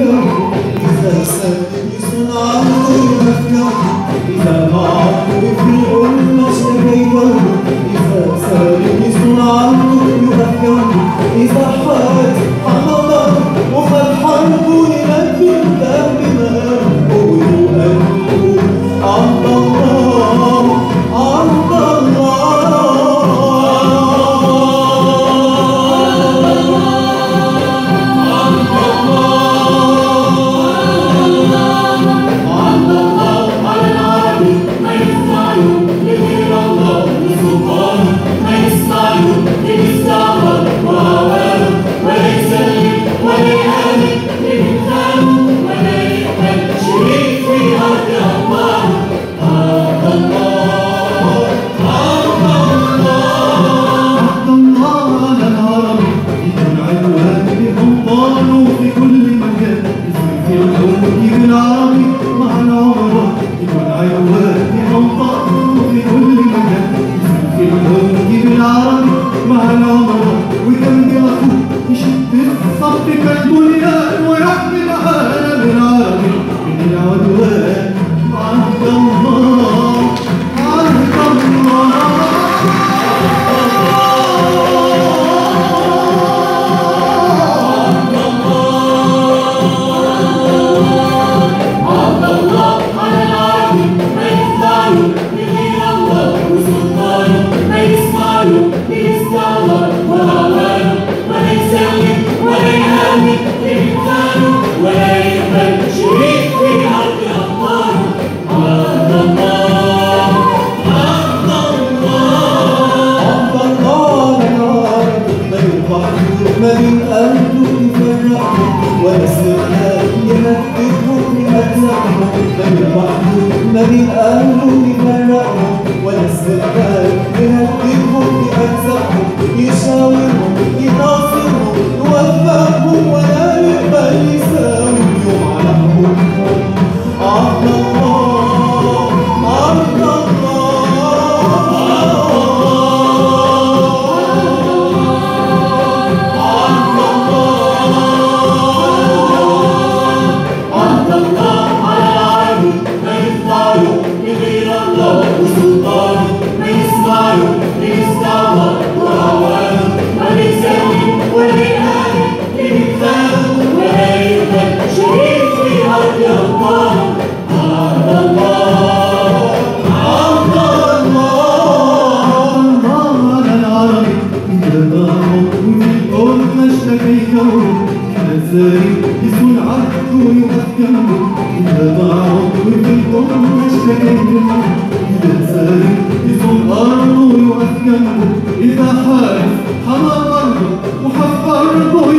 não. ولا ينبههم لمن سمعوا فبالمحمود فبالآمن فرقوا والسلام الغريب يسوى العهد ويقدم إذا ضاع عمري في الكون إذا حارس حمى الأرض وحفر الأرض